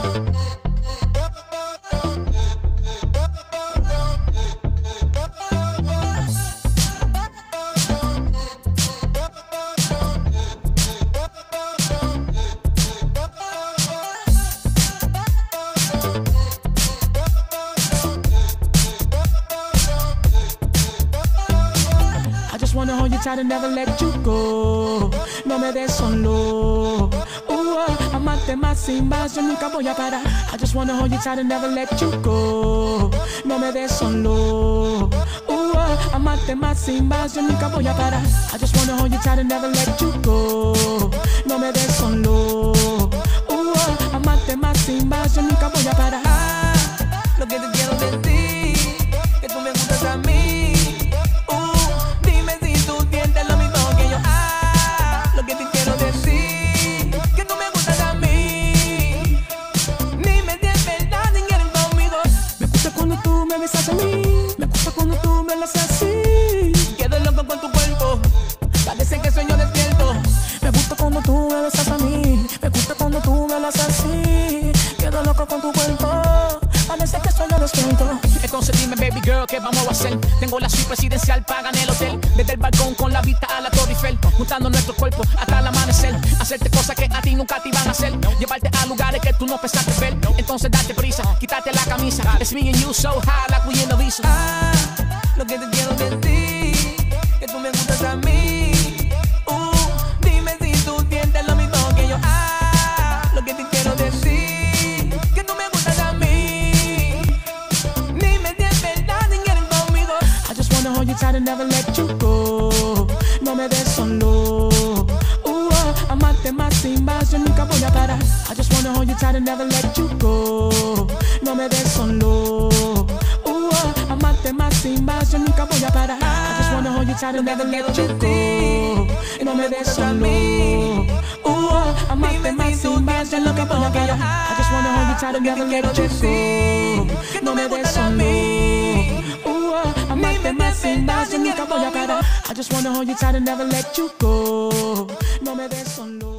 Thank you. Wanna hold you tight and never let you go. No me des solo. Uh, amarte más sin más, yo nunca voy a parar. I just wanna hold you tight and never let you go. No me des solo. Uh, amarte más sin más, yo nunca voy a parar. I just wanna hold you tight and never let you go. No me des solo. Uh, amarte más sin más, yo nunca voy a parar. Ah, lo que te quiero decir, que tú me gustas a mí. Me gusta cuando tú me lo haces así. Quedo loco con tu cuerpo, parece que sueño despierto. Me gusta cuando tú me besas a mí. Me gusta cuando tú me lo haces así. Quedo loco con tu cuerpo. Parece que sueño despierto. Entonces dime, baby girl, ¿qué vamos a hacer? Tengo la suite presidencial paga en el hotel. Desde el balcón con la vista a la Torre Eiffel. Juntando nuestros cuerpos hasta el amanecer. Hacerte cosas que a ti nunca te iban a hacer. Llevarte a tú no pensaste ver. Entonces date prisa, quítate la camisa. It's me and you so high like we in the visa. Ah, lo que te quiero decir, que tú me gustas a mí. Uh, dime si tú sientes lo mismo que yo. Ah, lo que te quiero decir, que tú me gustas a mí. Dime si es verdad si quieres conmigo. I just wanna hold you tight and never let you yo nunca voy a parar. I just wanna hold you tight and never let you go. No me des solo. Uh, uh, amarte más sin más, yo nunca voy a parar. I just wanna hold you tight and never let you go. No me des solo. Uh, uh, amarte más sin más, yo nunca voy a parar. I just wanna hold you tight and never let you go. No me des solo. Amarte más sin más, yo nunca voy a parar. I just wanna hold you tight and never let you go. No me des solo.